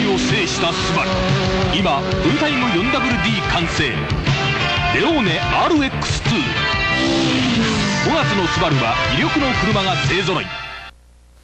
界を制したスバル。今フルタイム 4WD 完成。レオーネ RX25 月のスバルは魅力の車が勢ぞろい。